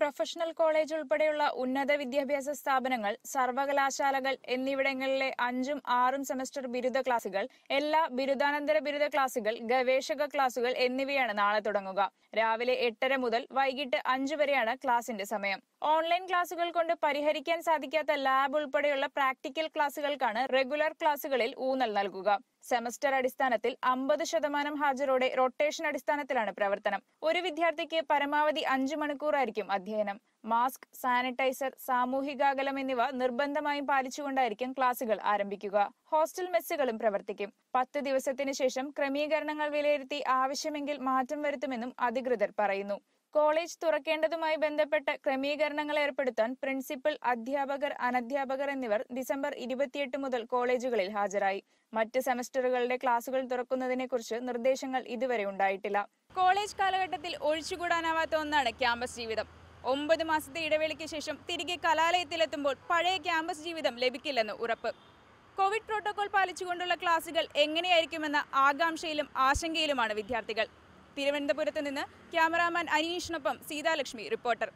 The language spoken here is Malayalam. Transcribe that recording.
പ്രൊഫഷണൽ കോളേജ് ഉൾപ്പെടെയുള്ള ഉന്നത വിദ്യാഭ്യാസ സ്ഥാപനങ്ങൾ സർവകലാശാലകൾ എന്നിവിടങ്ങളിലെ അഞ്ചും ആറും സെമസ്റ്റർ ബിരുദ ക്ലാസുകൾ എല്ലാ ബിരുദാനന്തര ബിരുദ ക്ലാസുകൾ ഗവേഷക ക്ലാസുകൾ എന്നിവയാണ് നാളെ തുടങ്ങുക. രാവിലെ എട്ടര മുതൽ വൈകിട്ട് അഞ്ചു വരെയാണ് ക്ലാസിന്റെ സമയം. ഓൺലൈൻ ക്ലാസുകൾ കൊണ്ട് പരിഹരിക്കാൻ സാധിക്കാത്ത ലാബ് ഉൾപ്പെടെയുള്ള പ്രാക്ടിക്കൽ ക്ലാസുകൾക്കാണ് റെഗുലർ ക്ലാസുകളിൽ ഊന്നൽ നൽകുക. സെമസ്റ്റർ അടിസ്ഥാനത്തിൽ അമ്പത് ശതമാനം ഹാജരോടെ റൊട്ടേഷൻ അടിസ്ഥാനത്തിലാണ് പ്രവർത്തനം. ഒരു വിദ്യാർത്ഥിക്ക് പരമാവധി അഞ്ചു മണിക്കൂറായിരിക്കും അധ്യയനം. മാസ്ക് സാനിറ്റൈസർ സാമൂഹിക അകലം എന്നിവ നിർബന്ധമായും പാലിച്ചുകൊണ്ടായിരിക്കും ക്ലാസുകൾ ആരംഭിക്കുക. ഹോസ്റ്റൽ മെസ്സുകളും പ്രവർത്തിക്കും. പത്ത് ദിവസത്തിന് ശേഷം ക്രമീകരണങ്ങൾ വിലയിരുത്തി ആവശ്യമെങ്കിൽ മാറ്റം വരുത്തുമെന്നും അധികൃതർ പറയുന്നു. കോളേജ് തുറക്കേണ്ടതുമായി ബന്ധപ്പെട്ട ക്രമീകരണങ്ങൾ ഏർപ്പെടുത്താൻ പ്രിൻസിപ്പൽ അധ്യാപകർ അനധ്യാപകർ എന്നിവർ ഡിസംബർ ഇരുപത്തിയെട്ട് മുതൽ കോളേജുകളിൽ ഹാജരായി. മറ്റ് സെമസ്റ്ററുകളുടെ ക്ലാസുകൾ തുറക്കുന്നതിനെക്കുറിച്ച് നിർദ്ദേശങ്ങൾ ഇതുവരെ ഉണ്ടായിട്ടില്ല. കോളേജ് കാലഘട്ടത്തിൽ ഒഴിച്ചുകൂടാനാവാത്ത ഒന്നാണ് ക്യാമ്പസ് ജീവിതം. ഒമ്പത് മാസത്തെ ഇടവേളയ്ക്ക് ശേഷം തിരികെ കലാലയത്തിലെത്തുമ്പോൾ പഴയ ക്യാമ്പസ് ജീവിതം ലഭിക്കില്ലെന്ന് ഉറപ്പ്. കോവിഡ് പ്രോട്ടോകോൾ പാലിച്ചുകൊണ്ടുള്ള ക്ലാസുകൾ എങ്ങനെയായിരിക്കുമെന്ന ആകാംക്ഷയിലും ആശങ്കയിലുമാണ് വിദ്യാർത്ഥികൾ. തിരുവനന്തപുരത്ത് നിന്ന് ക്യാമറാമാൻ അനീഷിനൊപ്പം സീതാലക്ഷ്മി റിപ്പോർട്ടർ.